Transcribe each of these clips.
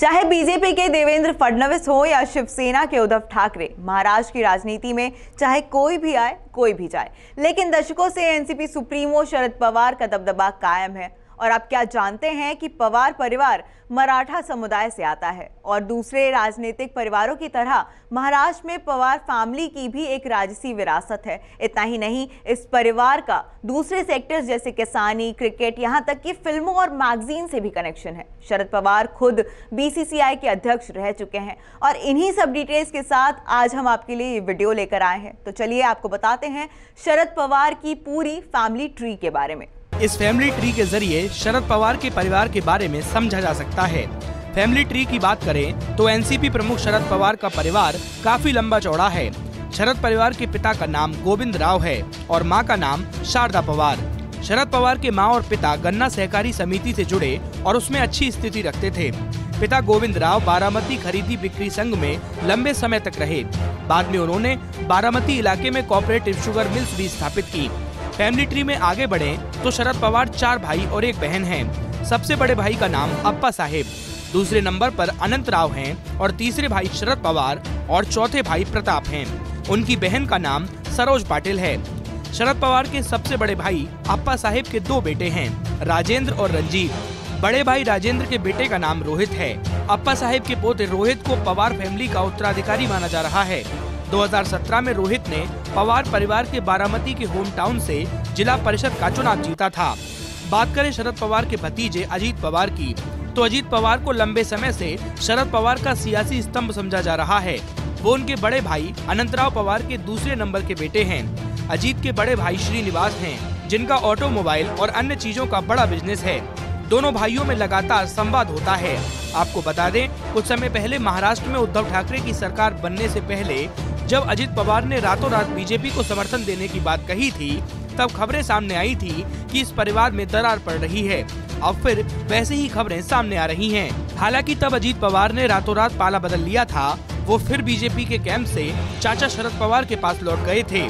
चाहे बीजेपी के देवेंद्र फडणवीस हो या शिवसेना के उद्धव ठाकरे, महाराष्ट्र की राजनीति में चाहे कोई भी आए, कोई भी जाए। लेकिन दशकों से एनसीपी सुप्रीमो, शरद पवार का दबदबा कायम है। और आप क्या जानते हैं कि पवार परिवार मराठा समुदाय से आता है? और दूसरे राजनीतिक परिवारों की तरह महाराष्ट्र में पवार फैमिली की भी एक राजसी विरासत है। इतना ही नहीं, इस परिवार का दूसरे सेक्टर्स जैसे किसानी क्रिकेट यहाँ तक कि फ़िल्मों और मैगजीन से भी कनेक्शन है। शरद पवार खुद बीसीसीआई के अध्यक्ष रह चुके हैं। और इन्हीं सब डिटेल्स के साथ आज हम आपके लिए ये वीडियो लेकर आए हैं। तो चलिए आपको बताते हैं शरद पवार की पूरी फैमिली ट्री के बारे में। इस फैमिली ट्री के ज़रिए शरद पवार के परिवार के बारे में समझा जा सकता है। फैमिली ट्री की बात करें तो एनसीपी प्रमुख शरद पवार का परिवार काफ़ी लंबा चौड़ा है। शरद परिवार के पिता का नाम गोविंद राव है और माँ का नाम शारदा पवार। शरद पवार के माँ और पिता गन्ना सहकारी समिति से जुड़े और उसमें अच्छी स्थिति रखते थे। पिता गोविंद राव बारामती खरीदी बिक्री संघ में लंबे समय तक रहे। बाद में उन्होंने बारामती इलाके में कोऑपरेटिव शुगर मिल्स भी स्थापित की। फैमिली ट्री में आगे बढ़े तो शरद पवार चार भाई और एक बहन है। सबसे बड़े भाई का नाम अप्पा साहेब। दूसरे नंबर पर अनंत राव हैं और तीसरे भाई शरद पवार और चौथे भाई प्रताप हैं। उनकी बहन का नाम सरोज पाटिल है। शरद पवार के सबसे बड़े भाई अप्पा साहेब के दो बेटे हैं, राजेंद्र और रंजीत। बड़े भाई राजेंद्र के बेटे का नाम रोहित है। अप्पा साहेब के पोते रोहित को पवार फैमिली का उत्तराधिकारी माना जा रहा है। 2017 में रोहित ने पवार परिवार के बारामती के होम टाउन से जिला परिषद का चुनाव जीता था। बात करें शरद पवार के भतीजे अजीत पवार की तो अजीत पवार को लंबे समय से शरद पवार का सियासी स्तंभ समझा जा रहा है। वो उनके बड़े भाई अनंतराव पवार के दूसरे नंबर के बेटे हैं। अजीत के बड़े भाई श्रीनिवास हैं, जिनका ऑटोमोबाइल और अन्य चीज़ों का बड़ा बिज़नेस है। दोनों भाइयों में लगातार संवाद होता है। आपको बता दें, कुछ समय पहले महाराष्ट्र में उद्धव ठाकरे की सरकार बनने से पहले जब अजित पवार ने रातों रात बीजेपी को समर्थन देने की बात कही थी, तब खबरें सामने आई थी कि इस परिवार में दरार पड़ रही है। अब फिर वैसे ही खबरें सामने आ रही हैं। हालाँकि तब अजीत पवार ने रातों रात पाला बदल लिया था, वो फिर बीजेपी के कैंप से चाचा शरद पवार के पास लौट गए थे।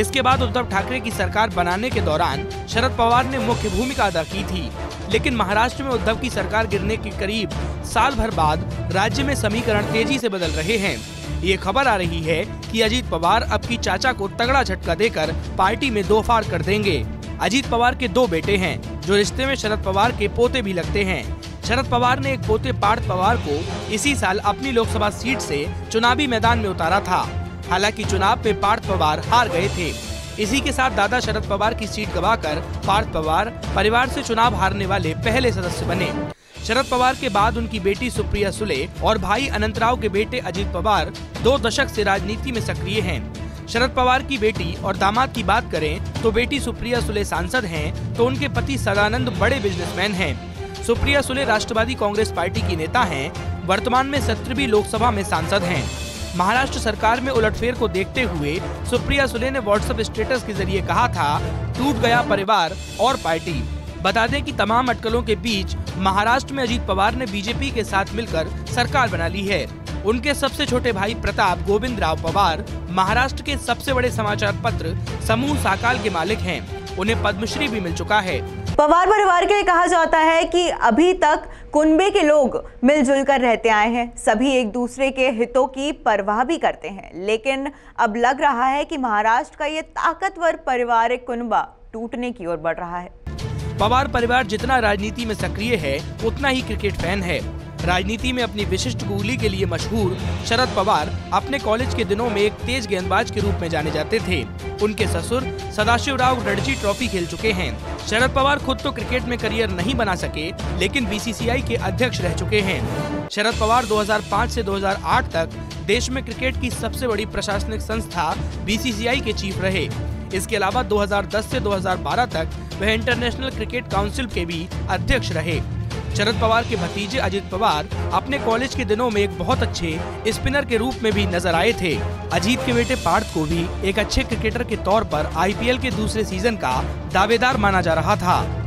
इसके बाद उद्धव ठाकरे की सरकार बनाने के दौरान शरद पवार ने मुख्य भूमिका अदा की थी। लेकिन महाराष्ट्र में उद्धव की सरकार गिरने के करीब साल भर बाद राज्य में समीकरण तेज़ी से बदल रहे हैं। ये खबर आ रही है कि अजीत पवार अब की चाचा को तगड़ा झटका देकर पार्टी में दो फार कर देंगे। अजीत पवार के दो बेटे हैं, जो रिश्ते में शरद पवार के पोते भी लगते हैं। शरद पवार ने एक पोते पार्थ पवार को इसी साल अपनी लोकसभा सीट से चुनावी मैदान में उतारा था। हालाँकि चुनाव में पार्थ पवार हार गए थे। इसी के साथ दादा शरद पवार की सीट गवाकर पार्थ पवार परिवार से चुनाव हारने वाले पहले सदस्य बने शरद पवार के बाद उनकी बेटी सुप्रिया सुले और भाई अनंतराव के बेटे अजीत पवार दो दशक से राजनीति में सक्रिय हैं। शरद पवार की बेटी और दामाद की बात करें तो बेटी सुप्रिया सुले सांसद हैं, तो उनके पति सदानंद बड़े बिजनेसमैन हैं। सुप्रिया सुले राष्ट्रवादी कांग्रेस पार्टी की नेता हैं, वर्तमान में सत्रहवीं लोकसभा में सांसद हैं। महाराष्ट्र सरकार में उलटफेर को देखते हुए सुप्रिया सुले ने व्हाट्सएप स्टेटस के ज़रिए कहा था, टूट गया परिवार और पार्टी। बता दें कि तमाम अटकलों के बीच महाराष्ट्र में अजीत पवार ने बीजेपी के साथ मिलकर सरकार बना ली है। उनके सबसे छोटे भाई प्रताप गोविंद राव पवार महाराष्ट्र के सबसे बड़े समाचार पत्र समूह साकाल के मालिक हैं। उन्हें पद्मश्री भी मिल चुका है। पवार परिवार के लिए कहा जाता है कि अभी तक कुंबे के लोग मिलजुल कर रहते आए हैं। सभी एक दूसरे के हितों की परवाह भी करते हैं। लेकिन अब लग रहा है कि महाराष्ट्र का ये ताकतवर पारिवारिक कुंबा टूटने की ओर बढ़ रहा है। पवार परिवार जितना राजनीति में सक्रिय है, उतना ही क्रिकेट फ़ैन है। राजनीति में अपनी विशिष्ट गुगली के लिए मशहूर शरद पवार अपने कॉलेज के दिनों में एक तेज गेंदबाज के रूप में जाने जाते थे। उनके ससुर सदाशिव राव रणजी ट्रॉफी खेल चुके हैं। शरद पवार खुद तो क्रिकेट में करियर नहीं बना सके, लेकिन बीसीसीआई के अध्यक्ष रह चुके हैं। शरद पवार 2005 से 2008 तक देश में क्रिकेट की सबसे बड़ी प्रशासनिक संस्था बीसीसीआई के चीफ रहे। इसके अलावा 2010 से 2012 तक वह इंटरनेशनल क्रिकेट काउंसिल के भी अध्यक्ष रहे। शरद पवार के भतीजे अजीत पवार अपने कॉलेज के दिनों में एक बहुत अच्छे स्पिनर के रूप में भी नज़र आए थे। अजीत के बेटे पार्थ को भी एक अच्छे क्रिकेटर के तौर पर आईपीएल के दूसरे सीज़न का दावेदार माना जा रहा था।